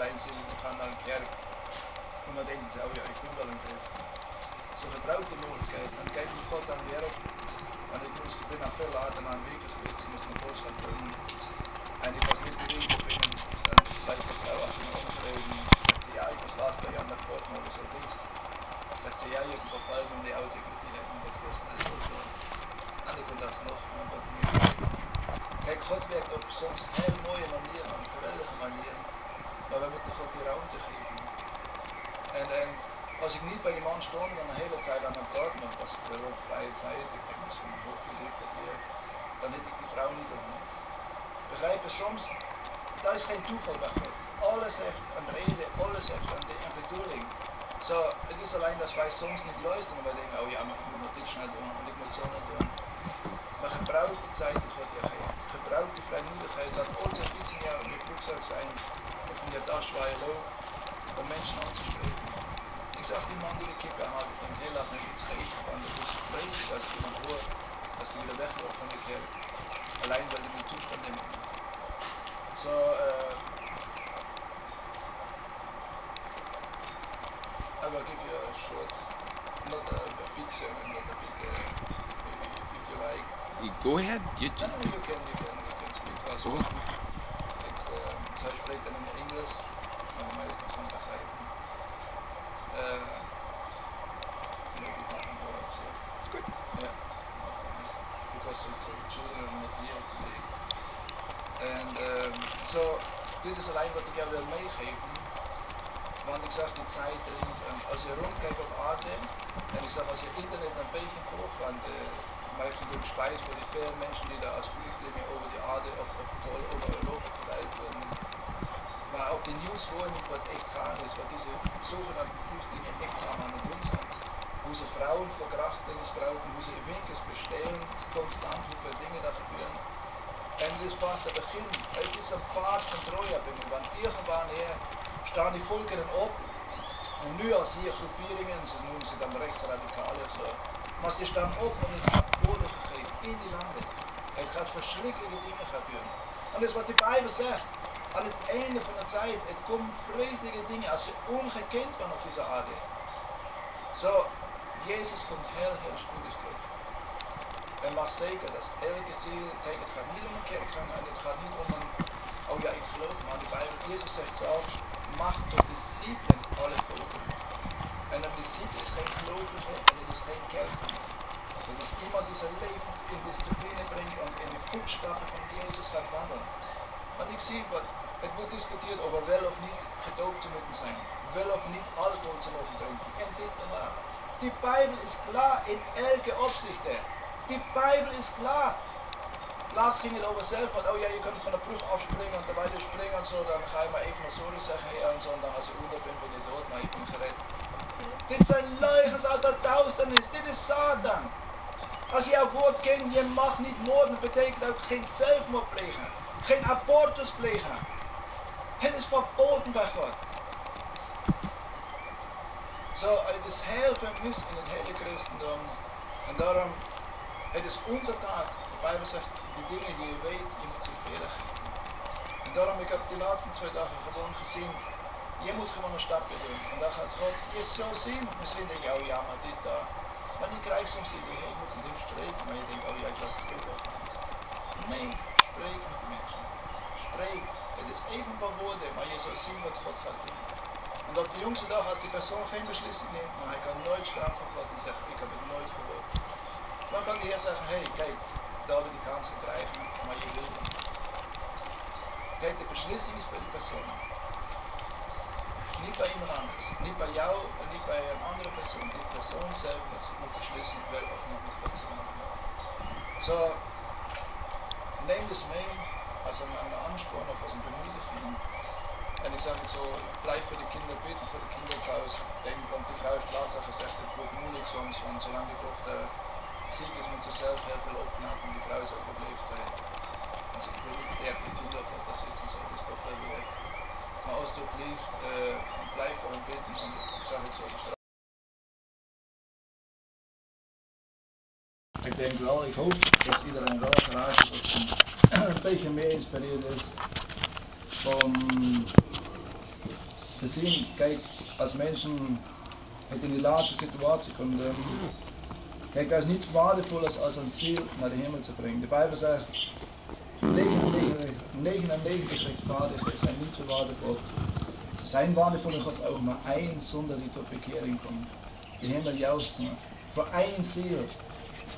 alleen zitten en gaan naar een kerk. En dan denken ze, oh ja, ik ben wel een christen. Ze gebruikt de mogelijkheid en kijk hoe God dan werkt. En ik, moest, dan veel later na een week geweest, ik moest mijn boodschap doen. En ik was niet week op binnen. En vrouw omgereden. Zegt ze, ja, ik was laatst bij Jan de Kort, maar we zo dicht. Zegt ze, ja, je hebt een paar vuil in die auto, ik moet die hebben, wat kost het zo zo. En ik ben nog en wat meer. Kijk, God werkt op soms heel mooie manieren, op geweldige manieren. Maar we ruimte geven. En, en als ik niet bij die man stond, dan de hele tijd aan het dan was ik wel op vrije tijd, ik heb misschien dan heb ik die vrouw niet ontmoet. Begrijp je, soms, dat is geen toeval bij. Alles heeft een reden, alles heeft een, een bedoeling. Zo, het is alleen dat wij soms niet luisteren en wij denken, oh ja, maar ik moet dit doen, en ik moet zo doen. Maar gebruik de tijd die God je geeft. Gebruik die vrijmoedigheid dat ooit er iets in jouw broekzak zijn, of in je tas waar je loopt, om mensen aan te spreken. Ik zag die man die de kippen haalde, ik denk heel erg naar iets gericht van, het is vreselijk als je iemand hoort, als die weer wegloopt van de kerk. Alleen weil die die toestand nemen. Zo, uh, I will give you a short, not a, a big sermon, not a big, uh, maybe if you like. You go ahead. You, No, no, you can, you can, you can speak fast. Oh. Um, zij spreekt dan in Engels, maar meestens van begrijpen. Uh, an hour or so. It's good. Yeah. Because the, the children are not here today. En um, zo, dit is alleen wat ik jou wil meegeven. Want ik zag die tijd dringt. En als je rondkijkt op aarde, en ik zag als je internet een beetje volgt, want uh, maar ik natuurlijk spijt voor die veel mensen die daar als vluchtelingen over die aarde of op, voor over Europa verdeeld worden. Maar op de nieuws hoor je niet wat echt gaande is, wat deze zogenaamde vluchtelingen echt allemaal aan het doen zijn. Hoe ze vrouwen verkrachten, misbruiken, hoe ze winkels bestelen, constant hoeveel dingen daar gebeuren. En dit is pas het begin. Het is een paard van Troja binnen, want irgendwann her staan die volkeren op. En nu als hier groeperingen, ze noemen ze dan rechtsradicalen zo. Maar ze staan op en het gaat oorlog gegeven in die landen. Het gaat verschrikkelijke dingen gebeuren. En dat is wat de Bijbel zegt. Aan het einde van de tijd, het komen vreselijke dingen als je ongekend bent op deze aarde. Zo, Jezus komt heel, heel spoedig terug. En mag zeker dat elke ziel, kijk, het gaat niet om een kerkgang en het gaat niet om een, oh ja, ik geloof maar de Bijbel. Jezus zegt zelf, macht tot discipelen alle volken. En een discipel is geen gelovige en het is geen kerkgänger. Het is iemand die zijn leven in discipline brengt en in de voetstappen van Jezus gaat wandelen. Want ik zie wat, het wordt discuteerd over wel of niet gedoopt te moeten zijn. Wel of niet alcohol te mogen drinken. En dit en dat. Die Bijbel is klaar in elke opzicht. Die Bijbel is klaar. Laatst ging het over zelf, want oh ja, je kunt van de brug afspringen en terwijl je springt en zo, dan ga je maar even naar sorry zeggen hey, en zo, en dan als je onder bent ben je dood, maar je bent gered. Dit zijn leugens uit de duisternis, dit is Satan. Als je jouw woord kent, je mag niet moorden, betekent ook geen zelfmoord plegen, geen abortus plegen. Het is verboden bij God. Zo, het is heel veel mis in het hele christendom. En daarom, het is onze taak. De Bijbel zegt, die dingen die je weet, je moet ze verder. En daarom, ik heb die laatste twee dagen gewoon gezien, je moet gewoon een stapje doen. En dan gaat God je zo zien. Misschien denk je, oh ja, maar dit, daar. Maar je krijgt soms die idee, hey, ik moet met hem spreken. Maar je denkt, oh ja, ik laat het gaan. Nee, spreek met de mensen. Spreek. Het is even een paar woorden, maar je zal zien wat God gaat doen. En op de jongste dag, als die persoon geen beslissing neemt, maar hij kan nooit staan voor God en zeggen, ik heb het nooit gehoord. Dan kan de Heer zeggen, hé, hey, kijk, daar we die kans krijgen, maar je wil niet. Kijk, de beslissing is bij die persoon. Niet bij iemand anders. Niet bij jou en niet bij een andere persoon. Die persoon zelf moet, beslissen wel of niet met maken. Zo, neem dus mee als een, een aansporn of als een bemoediging. En ik zeg het zo, blijf voor de kinderen bidden, voor de kinderen. Ik denk, want die vrouw heeft laatst al gezegd, het wordt moeilijk soms, want zolang die dochter ziek is, moet ze zelf heel veel opknappen. Die vrouw is ook op leeftijd. Als ik weet niet, ja, die kinderen of dat zit en zo, dus toch wel weer. Maar alsjeblieft, uh, blijf voor hem bidden, want ik zag het zo Ik denk wel, ik hoop dat iedereen wel geraakt is een beetje meer geïnspireerd is om te zien, kijk, als mensen het in die laatste situatie ehm, kijk, er is niets waardevoller als een ziel naar de hemel te brengen. De Bijbel zegt, 99, 99 rechtvaardigen zijn niet zo waardevol. Ze zijn waardevol in Gods ogen, maar één zonder die tot bekering komt. De hemel juist voor één ziel.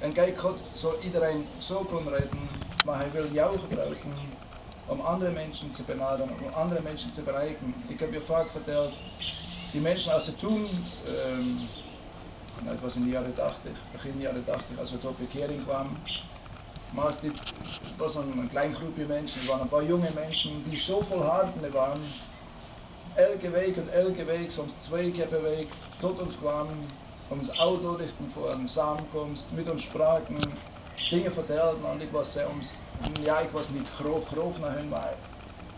En kijk, God zal iedereen zo kunnen redden, maar hij wil jou gebruiken om andere mensen te benaderen, om andere mensen te bereiken. Ik heb je vaak verteld, die mensen als ze toen, um, nou, het was in de jaren 80, begin jaren 80, als we tot bekering kwamen, maar als dit was een, een klein groepje mensen, waren een paar jonge mensen die zo volhardende waren, elke week en elke week, soms twee keer per week, tot ons kwamen, ons auto richten voor een samenkomst, met ons spraken, dingen vertelden. En ik was ja ik was niet grof, grof naar hen, maar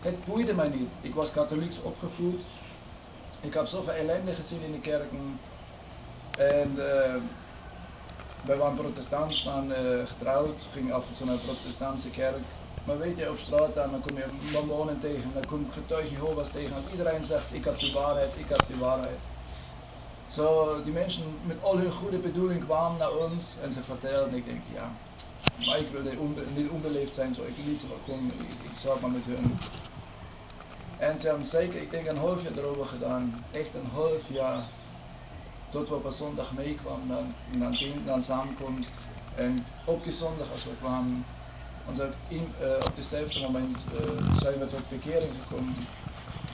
het boeide mij niet. Ik was katholieks opgevoed, ik heb zoveel ellende gezien in de kerken. En uh, wij waren protestants dan uh, getrouwd, ging af en toe naar een protestantse kerk. Maar weet je, op straat dan, kom je mormonen tegen, dan kom ik getuige Jehovah's tegen. En iedereen zegt, ik heb de waarheid, ik heb de waarheid. Zo, die mensen met al hun goede bedoeling kwamen naar ons en ze vertelden. Ik denk, ja, maar ik wilde onbe niet onbeleefd zijn, zo ik niet kom, ik, ik zat maar met hun. En ze hebben zeker, ik denk een half jaar erover gedaan, echt een half jaar. Tot we op zondag meekwamen naar, naar, naar een samenkomst. En op die zondag als we kwamen, uh, op dezelfde moment zijn we tot bekering gekomen.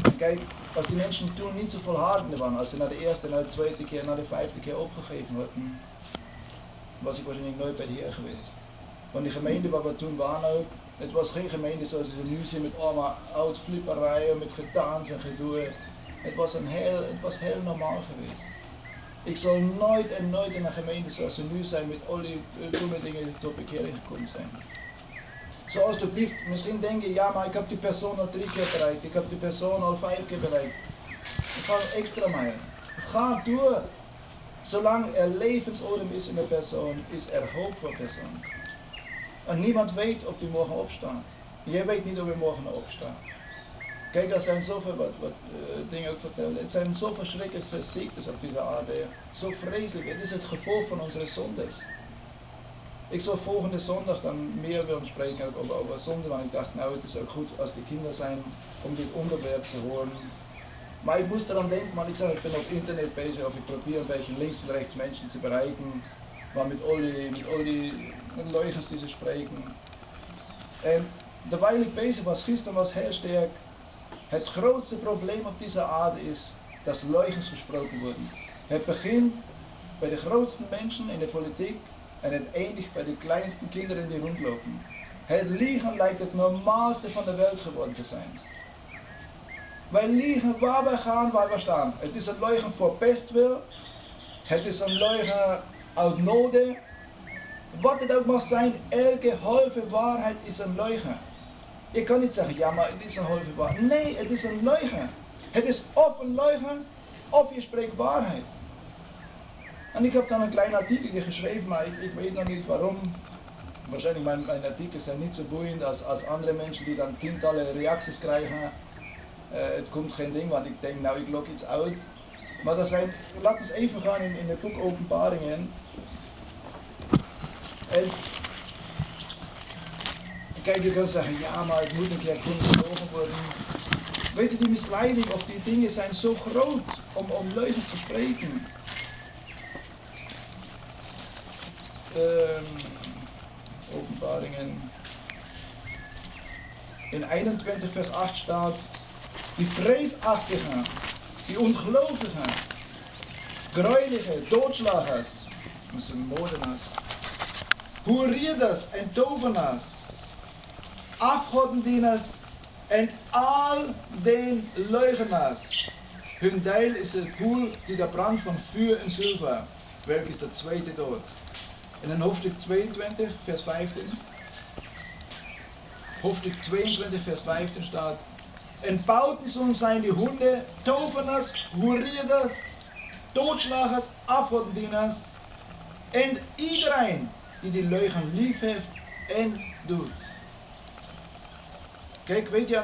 En kijk, als die mensen toen niet zo volhardend waren, als ze naar de eerste, naar de tweede keer, naar de vijfde keer opgegeven hadden, was ik waarschijnlijk nooit bij de Heer geweest. Want die gemeente waar we toen waren ook, het was geen gemeente zoals ze nu zien met allemaal oud flipperijen, met gedans en gedoe. Het was, een heel, het was heel normaal geweest. Ik zal nooit en nooit in een gemeente zoals ze nu zijn met al die domme dingen tot bekering gekomen zijn. Zo alsjeblieft, misschien denk je, ja maar ik heb die persoon al drie keer bereikt, ik heb die persoon al vijf keer bereikt. Ik ga extra maken. Ga door. Zolang er levensodem is in de persoon, is er hoop voor de persoon. En niemand weet of die morgen opstaat. Jij weet niet of je morgen opstaat. Kijk, er zijn zoveel wat, wat uh, dingen ook vertellen. Het zijn zo verschrikkelijk veel ziektes op deze aarde. Zo vreselijk. Het is het gevolg van onze zondes. Ik zal volgende zondag dan meer willen spreken over, over zonde, want ik dacht, nou het is ook goed als de kinderen zijn om dit onderwerp te horen. Maar ik moest er dan denken, want ik zeg, ik ben op internet bezig of ik probeer een beetje links en rechts mensen te bereiken, maar met al die, met al die leugens die ze spreken. En terwijl ik bezig was, gisteren was heel sterk, het grootste probleem op deze aarde is dat leugens gesproken worden. Het begint bij de grootste mensen in de politiek, en het eindigt bij de kleinste kinderen die rondlopen. Het liegen lijkt het normaalste van de wereld geworden te zijn. Wij liegen waar wij gaan, waar we staan. Het is een leugen voor pestwil. Het is een leugen uit noden. Wat het ook mag zijn, elke halve waarheid is een leugen. Je kan niet zeggen, ja maar het is een halve waarheid. Nee, het is een leugen. Het is of een leugen, of je spreekt waarheid. En ik heb dan een klein artikel geschreven, maar ik, weet nog niet waarom. Waarschijnlijk mijn, mijn artikelen zijn niet zo boeiend als, als andere mensen die dan tientallen reacties krijgen. Uh, het komt geen ding, want ik denk nou ik lok iets uit. Maar er zijn, laten we eens even gaan in, in het boek Openbaringen. En kijk, je kan zeggen, ja maar het moet een keer gelogen worden. Weet je, die misleiding of die dingen zijn zo groot om, om leugens te spreken. um, openbaringen. In 21 vers 8 staat, die vreesachtigen, die ongelovigen, gräulige, doodslagers, dat zijn moordenaars, hoerierders en tovenaars, afgodendieners en al den leugenaars. Hun deel is het poel die daar brandt van vuur en zilver, welk is de tweede dood. En in hoofdstuk 22, vers 15. Hoofdstuk 22, vers 15 staat. En buiten zijn die honden, tovenaars, hoerierders, doodslagers, afgoddieners. En iedereen die die leugen lief heeft en. Kijk, weet je,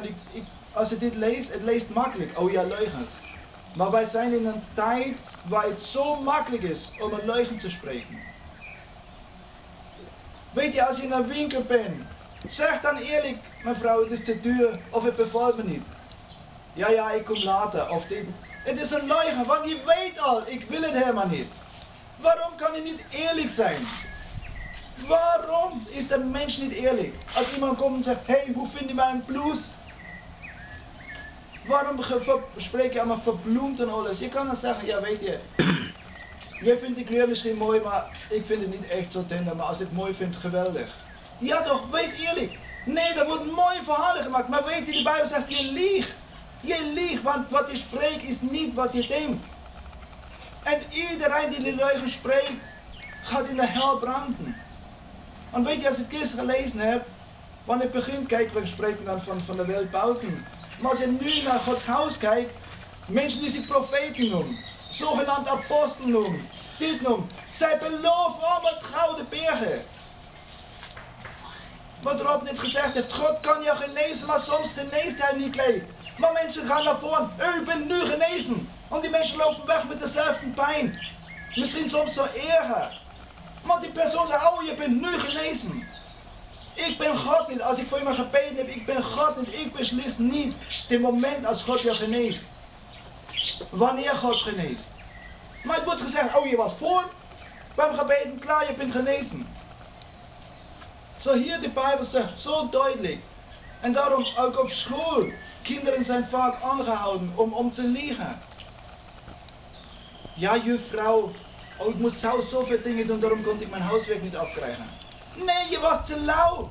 als je dit leest, het leest makkelijk. Oh ja, leugens. Maar wij zijn in een tijd waar het zo makkelijk is om een leugen te spreken. Weet je, als je in een winkel bent, zeg dan eerlijk, mevrouw, het is te duur of het bevalt me niet. Ja, ja, ik kom later. Of dit. Het is een leugen, want je weet al, ik wil het helemaal niet. Waarom kan je niet eerlijk zijn? Waarom is de mens niet eerlijk? Als iemand komt en zegt, hey, hoe vind je mijn blouse? Waarom spreek je allemaal verbloemd en alles? Je kan dan zeggen, ja weet je, jij vindt die kleur misschien mooi, maar ik vind het niet echt zo tender, maar als ik het mooi vind, geweldig. Ja toch, wees eerlijk. Nee, er wordt mooie verhalen gemaakt, maar weet je, de Bijbel zegt, je liegt. Je liegt, want wat je spreekt is niet wat je denkt. En iedereen die de leugen spreekt, gaat in de hel branden. Want weet je, als ik het gelezen heb, in het begin, kijk, we spreken dan van, van de wereld buiten. Maar als je nu naar Gods huis kijkt, mensen die zich profeten noemen, zogenaamd apostelen noemen, dit noemen, zij beloven om het gouden bergen. Wat Rob net gezegd heeft, God kan je genezen, maar soms geneest hij niet gelijk. Maar mensen gaan naar voren, u bent nu genezen. Want die mensen lopen weg met dezelfde pijn. Misschien soms zo erger. Maar die persoon zegt, oh je bent nu genezen. Ik ben God niet. Als ik voor iemand gebeden heb, ik ben God niet. Ik beslis niet het moment als God je geneest. Wanneer God geneest. Maar het wordt gezegd, oh je was voor. We hebben gebeden, klaar, je bent genezen. Zo hier de Bijbel zegt zo duidelijk. En daarom ook op school. Kinderen zijn vaak aangehouden om, om te liegen. Ja, juffrouw. Oh, ik moest zo zoveel dingen doen, daarom kon ik mijn huiswerk niet afkrijgen. Nee, je was te lauw.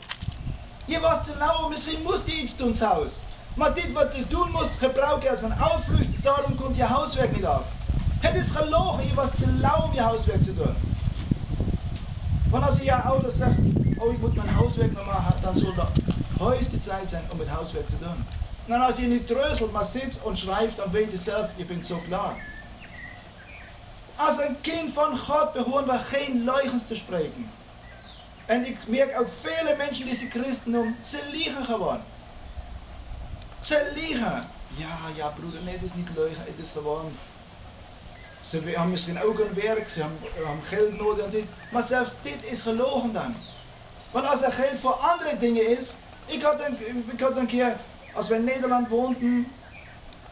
Je was te lauw, misschien moest je iets doen thuis. Maar dit wat je doen moest, gebruik je als een uitvlucht, daarom komt je huiswerk niet af. Het is gelogen, je was te lauw om je huiswerk te doen. Want als je je ouders zegt, oh ik moet mijn huiswerk nog maken, dan zal de hoogste tijd zijn om het huiswerk te doen. Nou als je niet treuzelt, maar zit en schrijft, dan weet je zelf, je bent zo klaar. Als een kind van God behoren we geen leugens te spreken. En ik merk ook vele mensen die zich christen noemen, ze liegen gewoon. Ze liegen. Ja, ja broeder, nee het is niet leugen, het is gewoon... Ze hebben misschien ook een werk, ze hebben, geld nodig en dit. Maar zelfs dit is gelogen dan. Want als er geld voor andere dingen is... Ik had een, ik had een keer, als wij in Nederland woonden...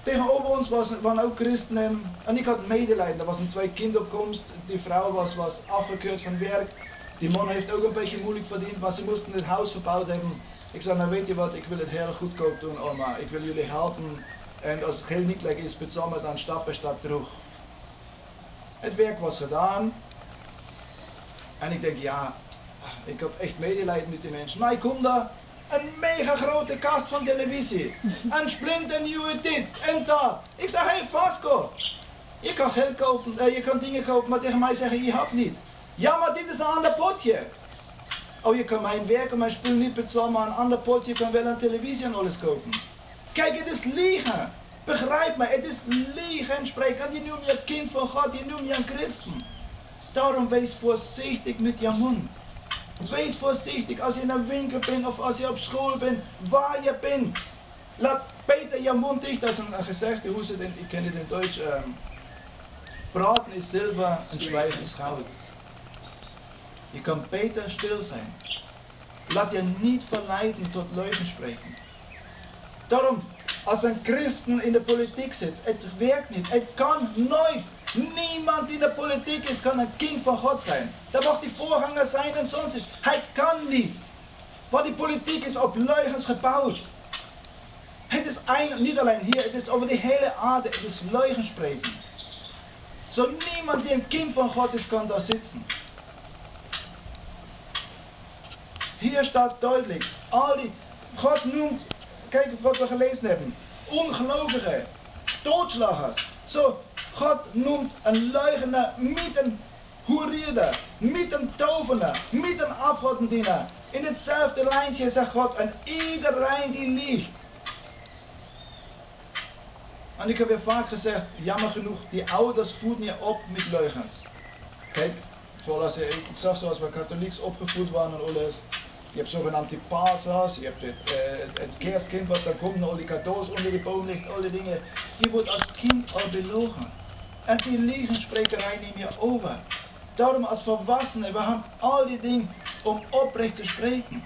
Tegenover ons was, waren ook christenen en ik had medelijden. Er was een twee kinderopkomst. Die vrouw was, was afgekeurd van werk. Die man heeft ook een beetje moeilijk verdiend, maar ze moesten het huis verbouwd hebben. Ik zei, nou weet je wat, ik wil het heel goedkoop doen, oma. Ik wil jullie helpen. En als het geld niet lekker is, bezommen dan stap bij stap terug. Het werk was gedaan. En ik denk, ja, ik heb echt medelijden met die mensen. Maar ik kom daar, een mega grote kast van televisie. Een splinternieuwe dit en dat. Ik zeg, hé hey, Vasco, je kan geld kopen, uh, je kan dingen kopen, maar tegen mij zeggen, je hebt niet. Ja, maar dit is een ander potje. Oh, je kan mijn werk en mijn spul niet betalen, maar een ander potje kan wel een televisie en alles kopen. Kijk, het is liegen. Begrijp me, het is liegen en spreken. Je noemt je kind van God, je noemt je een christen. Daarom wees voorzichtig met je mond. Wees voorzichtig als je in een winkel bent of als je op school bent, waar je bent. Laat beter je mond dicht. Dat is een, gezegde, hoe ze in, ik ken het in Duits. Um, praten is zilver en zwijgen is goud. Je kan beter stil zijn. Laat je niet verleiden tot leugen spreken. Daarom, als een christen in de politiek zit, het werkt niet. Het kan nooit. Niemand die in de politiek is, kan een kind van God zijn. Dan mag hij voorganger zijn en soms is. Hij kan niet. Want die politiek is op leugens gebouwd. Het is niet alleen hier, het is over de hele aarde. Het is leugen spreken. Zo niemand die een kind van God is, kan daar zitten. Hier staat duidelijk, al die, God noemt, kijk wat we gelezen hebben, ongelovigen, doodslagers. Zo, God noemt een leugenaar, niet een hoerierder, niet een tovenaar, niet een afgodendienaar. In hetzelfde lijntje zegt God, en iedereen die liegt. En ik heb weer vaak gezegd, jammer genoeg, die ouders voeden je op met leugens. Kijk, zoals ik zag zoals we katholieks opgevoed waren en alles. Je hebt zogenaamde paashaas, je hebt het, uh, het kerstkind wat dan komt, al die cadeaus onder de boom ligt, al die dingen. Je wordt als kind al belogen. En die liegensprekerij neem je over. Daarom als volwassenen, we hebben al die dingen om oprecht te spreken.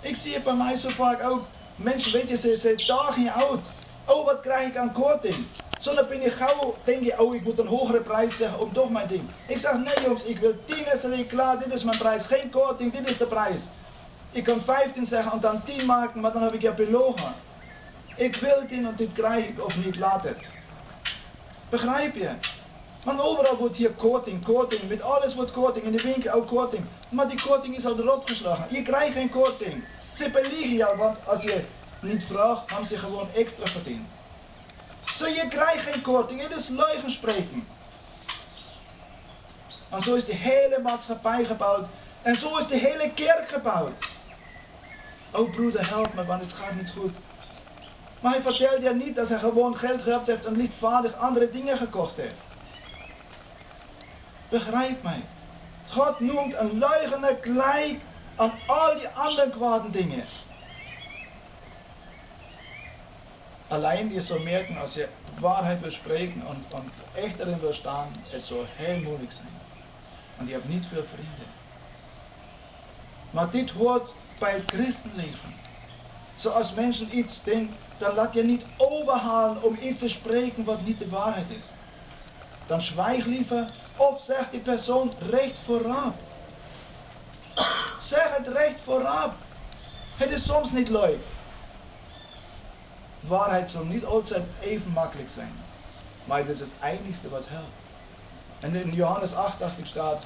Ik zie het bij mij zo vaak ook. Mensen, weet je, ze zijn dagen oud. Oh, wat krijg ik aan korting? Zo ben je gauw, denk je, oh, ik moet een hogere prijs zeggen om toch mijn ding. Ik zeg, nee jongens, ik wil 10 SLE klaar, dit is mijn prijs. Geen korting, dit is de prijs. Ik kan 15 zeggen en dan 10 maken, maar dan heb ik je belogen. Ik wil dit en dit krijg ik of niet, laat het. Begrijp je? Want overal wordt hier korting, korting, met alles wordt korting, in de winkel ook korting. Maar die korting is al erop geslagen. Je krijgt geen korting. Ze beliegen jou, want als je niet vraagt, hebben ze gewoon extra verdiend. Zo, je krijgt geen korting, het is leugen En zo is de hele maatschappij gebouwd. En zo is de hele kerk gebouwd. Oh broeder, help me, want het gaat niet goed. Maar hij vertelt je niet dat hij gewoon geld gehad heeft en lichtvaardig andere dingen gekocht heeft. Begrijp mij. God noemt een leugener gelijk aan al die andere kwade dingen. Alleen je zal merken als je waarheid wil spreken en, en echt erin wil staan, het zal heel moeilijk zijn. Want je hebt niet veel vrienden. Maar dit hoort bij het christenleven. Zoals mensen iets denken, dan laat je niet overhalen om iets te spreken wat niet de waarheid is. Dan zwijg liever of zeg die persoon recht vooraf. Zeg het recht vooraf. Het is soms niet leuk. Waarheid zal niet altijd even makkelijk zijn. Maar het is het eindigste wat helpt. En in Johannes 8, 18 staat,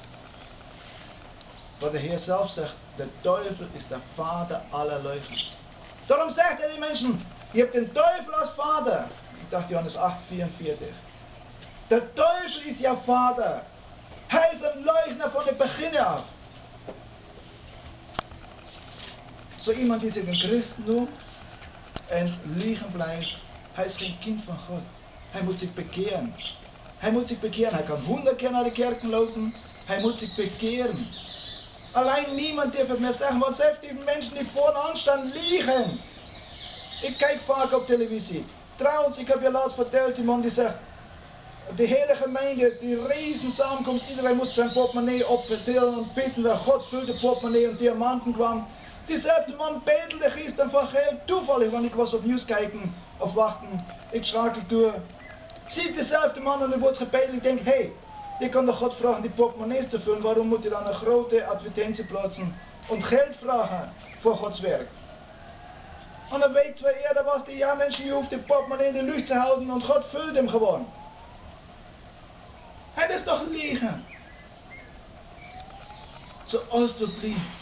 wat de Heer zelf zegt, de duivel is de vader aller leugens. Daarom zegt hij die mensen, je hebt een duivel als vader. Ik dacht Johannes 8, 44. De duivel is jouw vader. Hij is een leugenaar van het begin af. Zo iemand die zich een christen noemt en liegen blijft, hij is geen kind van God. Hij moet zich bekeren. Hij moet zich bekeren. Hij kan honderd keer naar de kerk lopen. Hij moet zich bekeren. Alleen niemand zeggen, want ze heeft die mensen die vooraan staan liegen. Ik kijk vaak op televisie. Trouwens, ik heb je laatst verteld, die man die zegt, de hele gemeente, die reizen samenkomst, iedereen moest zijn portemonnee opdelen en bidden, God vulde portemonnee en diamanten kwam. Diezelfde man bedelde gisteren van geld toevallig, want ik was op nieuws kijken of wachten. Ik schakel door. Ik zie dezelfde man en er wordt gebedeld. Ik denk, hé, hey, je kan de God vragen die portemonnees te vullen. Waarom moet je dan een grote advertentie plaatsen om geld vragen voor Gods werk? En een week twee eerder was die, ja mensen, je hoeft de portemonnee in de lucht te houden en God vult hem gewoon. Het is toch liegen? Zo alsjeblieft.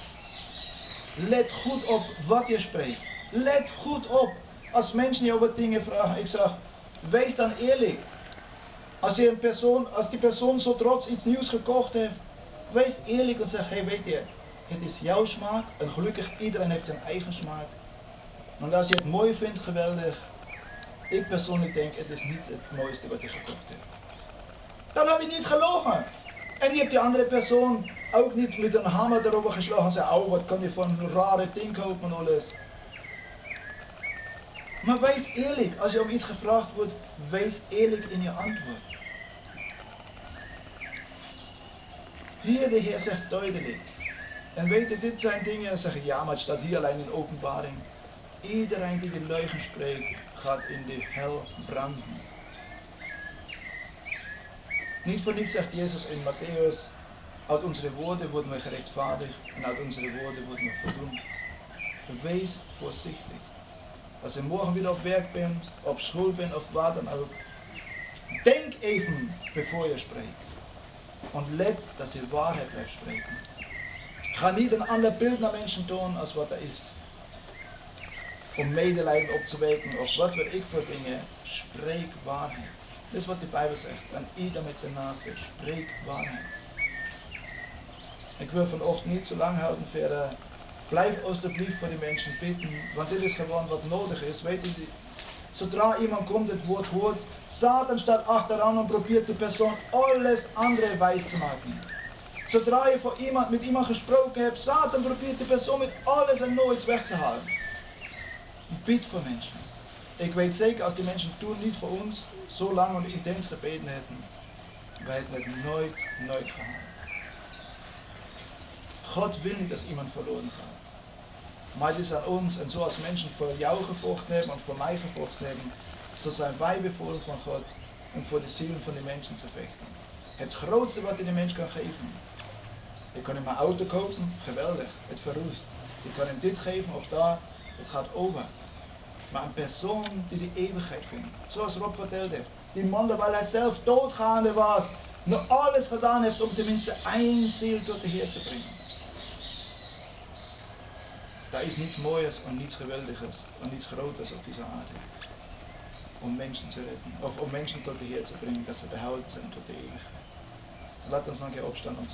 Let goed op wat je spreekt. Let goed op. Als mensen jou wat dingen vragen, ik zeg, wees dan eerlijk. Als, een persoon, als die persoon zo trots iets nieuws gekocht heeft, wees eerlijk en zeg, hey weet je, het is jouw smaak. En gelukkig, iedereen heeft zijn eigen smaak. Maar als je het mooi vindt, geweldig. Ik persoonlijk denk, het is niet het mooiste wat je gekocht hebt. Dan heb je niet gelogen. En je hebt die andere persoon ook niet met een hamer erover geslagen en zei, oh wat kan je van rare ding kopen en alles. Maar wees eerlijk, als je om iets gevraagd wordt, wees eerlijk in je antwoord. Hier de Heer zegt duidelijk. En weten, dit zijn dingen en zeggen, ja maar het staat hier alleen in openbaring. Iedereen die de leugen spreekt, gaat in de hel branden. Niet voor niets zegt Jezus in Matthäus, uit onze woorden worden we gerechtvaardigd en uit onze woorden worden we voldoend. Wees voorzichtig. Als je morgen weer op werk bent, op school bent of waar dan ook, denk even voor je spreekt. En let dat je waarheid blijft spreken. Ga niet een ander beeld naar mensen tonen als wat er is. Om medelijden op te weken of wat weet ik voor dingen. Spreek waarheid. Dit is wat de Bijbel zegt. En ieder met zijn naaste. Spreek waarheid. Ik wil vanochtend niet zo lang houden verder. Blijf alsjeblieft voor die mensen bidden. Want dit is gewoon wat nodig is. Weet je, zodra iemand komt het woord hoort. Satan staat achteraan en probeert de persoon alles andere wijs te maken. Zodra je voor iemand, met iemand gesproken hebt, Satan probeert de persoon met alles en nooit weg te halen. Bid voor mensen. Ik weet zeker, als die mensen toen niet voor ons zo lang en intens gebeden hebben, wij hebben het nooit, nooit gehaald. God wil niet dat iemand verloren gaat. Maar het is aan ons, en zoals mensen voor jou gevochten hebben en voor mij gevochten hebben, zo zijn wij bevolen van God om voor de zielen van die mensen te vechten. Het grootste wat je de mens kan geven. Je kan hem een auto kopen, geweldig, het verroest. Je kan hem dit geven of daar, het gaat over. Maar een persoon die de eeuwigheid vindt, zoals Rob vertelde, die man terwijl hij zelf doodgaande was, nog alles gedaan heeft om tenminste één ziel tot de Heer te brengen. Daar is niets mooiers en niets geweldigers en niets groters op deze aarde. Om mensen te redden, of om mensen tot de Heer te brengen, dat ze behouden zijn tot de eeuwigheid. Laat ons nog een keer opstaan om.